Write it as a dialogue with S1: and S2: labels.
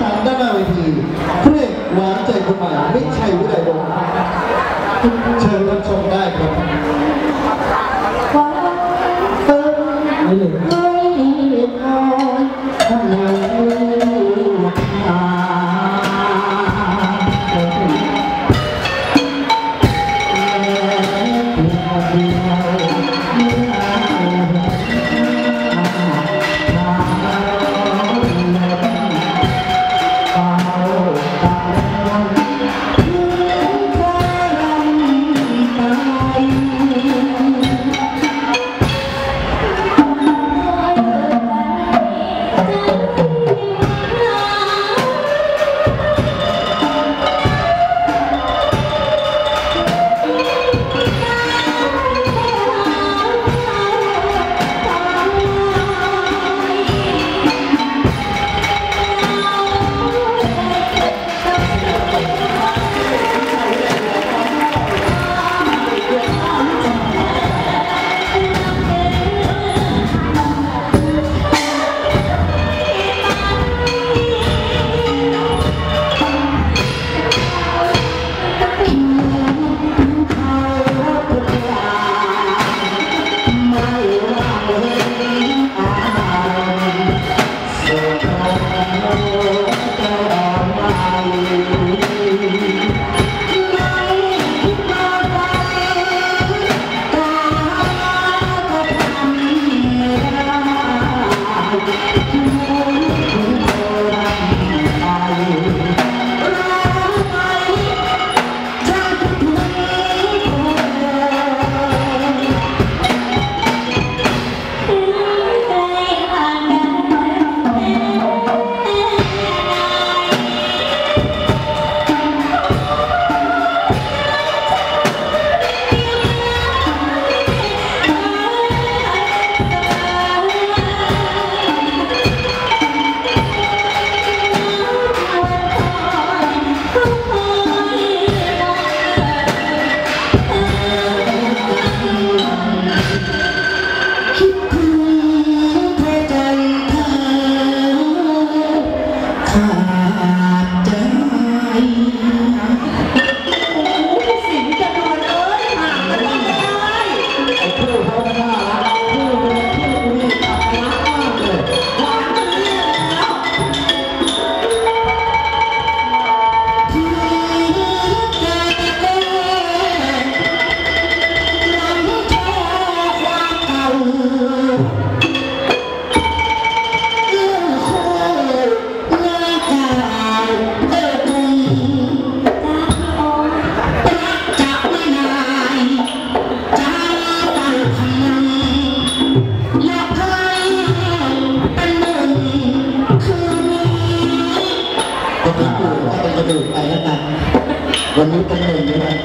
S1: ทางด้านหน้าเวทีเพลงหวานใจคนใหม่ไม่ใช่วิไลดงเชิญรับชม
S2: my way. heart.
S1: วันนี้กูว่เป็นกระดูกไปแล้วกัน วันนี้เป็นหนึ่ง
S3: เล
S4: ย